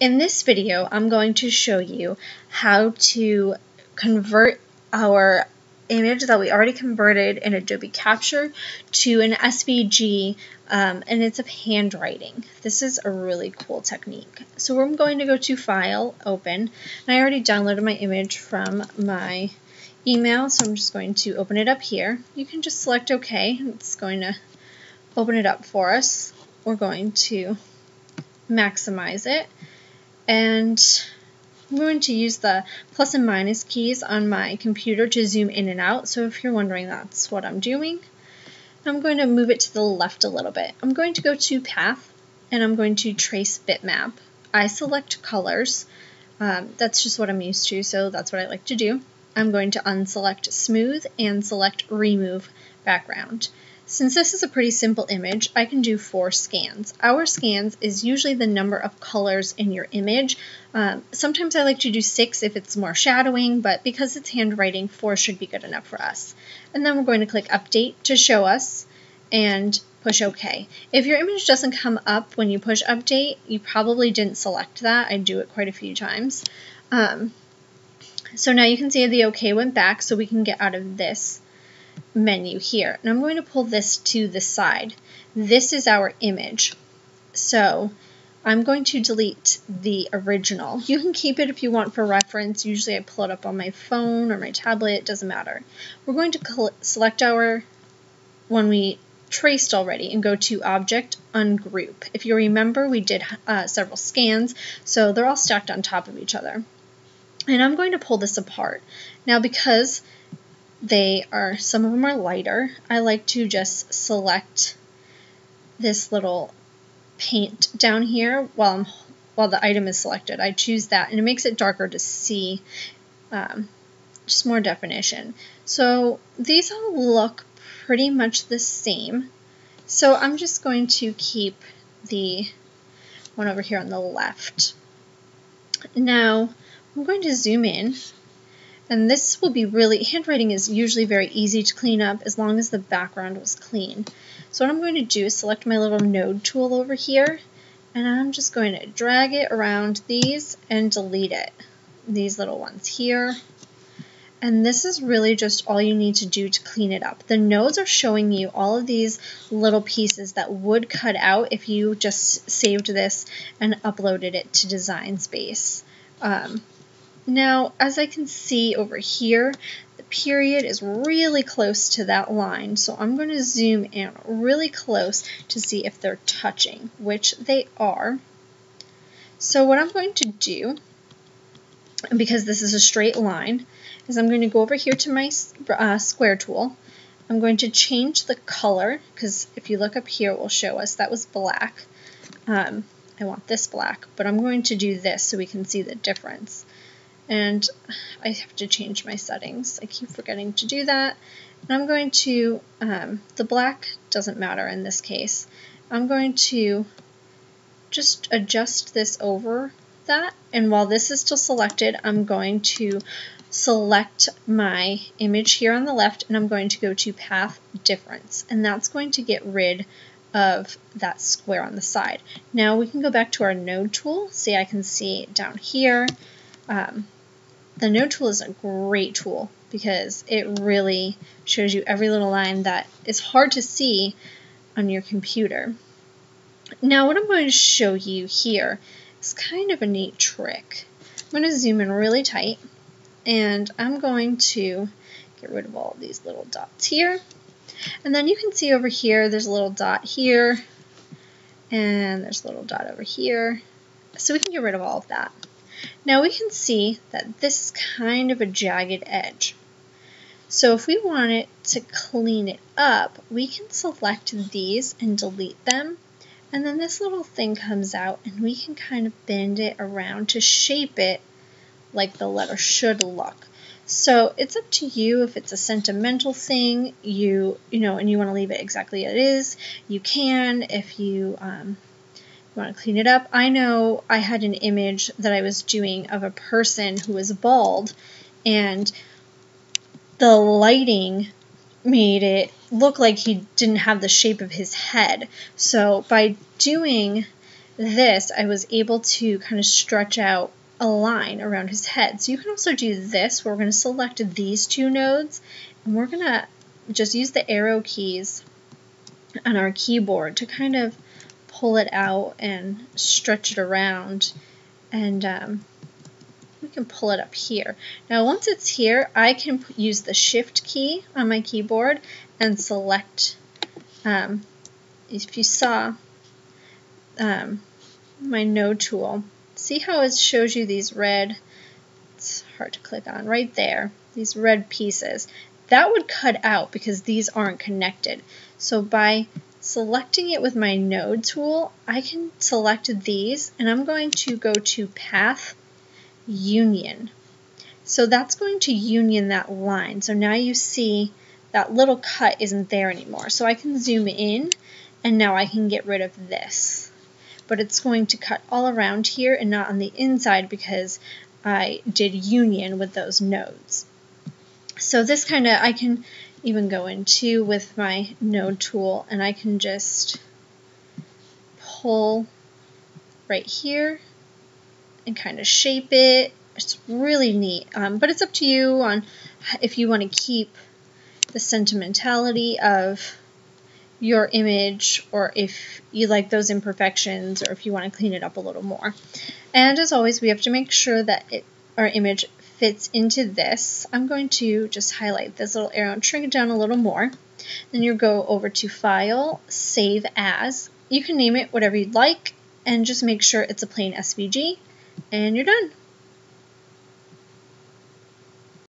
In this video, I'm going to show you how to convert our image that we already converted in Adobe Capture to an SVG um, and it's of handwriting. This is a really cool technique. So I'm going to go to File, Open, and I already downloaded my image from my email, so I'm just going to open it up here. You can just select OK. It's going to open it up for us. We're going to maximize it and I'm going to use the plus and minus keys on my computer to zoom in and out. So if you're wondering, that's what I'm doing. I'm going to move it to the left a little bit. I'm going to go to Path, and I'm going to trace bitmap. I select colors. Um, that's just what I'm used to, so that's what I like to do. I'm going to unselect Smooth and select Remove Background. Since this is a pretty simple image, I can do four scans. Our scans is usually the number of colors in your image. Um, sometimes I like to do six if it's more shadowing, but because it's handwriting, four should be good enough for us. And then we're going to click Update to show us and push OK. If your image doesn't come up when you push Update, you probably didn't select that. I do it quite a few times. Um, so now you can see the OK went back, so we can get out of this menu here. And I'm going to pull this to the side. This is our image. So I'm going to delete the original. You can keep it if you want for reference. Usually I pull it up on my phone or my tablet. It doesn't matter. We're going to select our one we traced already and go to Object, Ungroup. If you remember, we did uh, several scans, so they're all stacked on top of each other. And I'm going to pull this apart. Now because they are, some of them are lighter. I like to just select this little paint down here while, I'm, while the item is selected. I choose that and it makes it darker to see, um, just more definition. So these all look pretty much the same. So I'm just going to keep the one over here on the left. Now I'm going to zoom in and this will be really, handwriting is usually very easy to clean up as long as the background was clean. So what I'm going to do is select my little node tool over here, and I'm just going to drag it around these and delete it. These little ones here. And this is really just all you need to do to clean it up. The nodes are showing you all of these little pieces that would cut out if you just saved this and uploaded it to Design Space. Um, now, as I can see over here, the period is really close to that line, so I'm going to zoom in really close to see if they're touching, which they are. So what I'm going to do, because this is a straight line, is I'm going to go over here to my uh, square tool. I'm going to change the color, because if you look up here, it will show us that was black. Um, I want this black, but I'm going to do this so we can see the difference and I have to change my settings. I keep forgetting to do that. And I'm going to, um, the black doesn't matter in this case. I'm going to just adjust this over that. And while this is still selected, I'm going to select my image here on the left and I'm going to go to path difference. And that's going to get rid of that square on the side. Now we can go back to our node tool. See, I can see down here. Um, the node tool is a great tool because it really shows you every little line that is hard to see on your computer. Now what I'm going to show you here is kind of a neat trick. I'm going to zoom in really tight and I'm going to get rid of all of these little dots here. And then you can see over here there's a little dot here and there's a little dot over here. So we can get rid of all of that. Now we can see that this is kind of a jagged edge. So if we want it to clean it up, we can select these and delete them. And then this little thing comes out and we can kind of bend it around to shape it like the letter should look. So it's up to you if it's a sentimental thing, you you know, and you want to leave it exactly as it is, you can. If you um, want to clean it up. I know I had an image that I was doing of a person who was bald, and the lighting made it look like he didn't have the shape of his head. So by doing this, I was able to kind of stretch out a line around his head. So you can also do this, where we're going to select these two nodes, and we're going to just use the arrow keys on our keyboard to kind of pull it out and stretch it around. And um, we can pull it up here. Now once it's here, I can use the shift key on my keyboard and select, um, if you saw um, my node tool, see how it shows you these red, it's hard to click on, right there, these red pieces. That would cut out because these aren't connected. So by selecting it with my node tool, I can select these and I'm going to go to path union. So that's going to union that line. So now you see that little cut isn't there anymore. So I can zoom in and now I can get rid of this. But it's going to cut all around here and not on the inside because I did union with those nodes. So this kind of, I can even go into with my node tool and I can just pull right here and kind of shape it. It's really neat, um, but it's up to you on if you want to keep the sentimentality of your image or if you like those imperfections or if you want to clean it up a little more. And as always, we have to make sure that it, our image fits into this. I'm going to just highlight this little arrow and shrink it down a little more. Then you go over to File, Save As. You can name it whatever you'd like and just make sure it's a plain SVG and you're done.